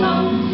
song